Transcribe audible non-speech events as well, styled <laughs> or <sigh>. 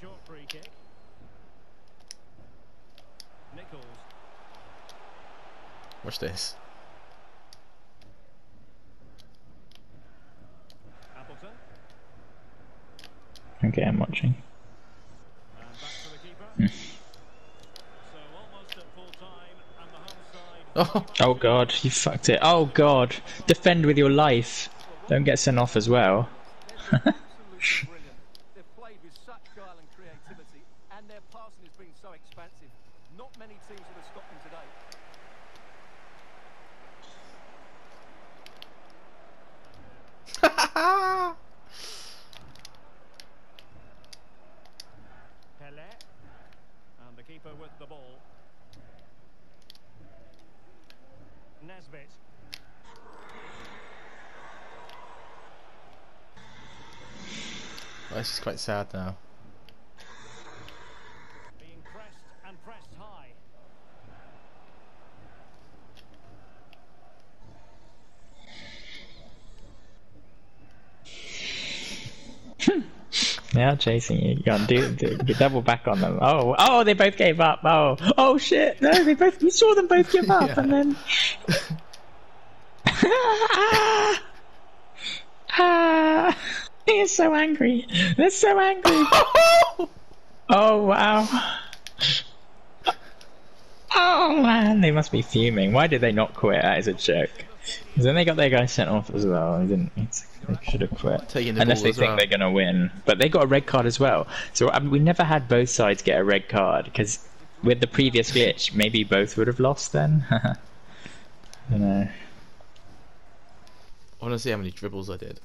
short free kick. Nichols. Watch this. Appleton. Okay, I'm watching. And back to the keeper. Hmm. so almost at full time, and the home side. <laughs> Oh, Oh god, you fucked it. Oh god, defend with your life. Don't get sent off as well. <laughs> such guile and creativity, and their passing has been so expansive. Not many teams would have stopped them today. <laughs> Pele. And the keeper with the ball. Nesbit. This is quite sad now. Being pressed and pressed high. <laughs> Now chasing you. Go on, do, do, double back on them. Oh, oh, they both gave up. Oh, oh shit! No, they both. You saw them both give <laughs> up, Yeah. and then. ah, <laughs> he is so angry. They're so angry. <laughs> oh wow. Oh man, they must be fuming. Why did they not quit? That is a joke. Because then they got their guy sent off as well. They didn't. They should have quit. The Unless they think well. they're gonna win, but they got a red card as well. So I mean, we never had both sides get a red card because with the previous glitch, maybe both would have lost then. <laughs> I don't know. I want to see how many dribbles I did.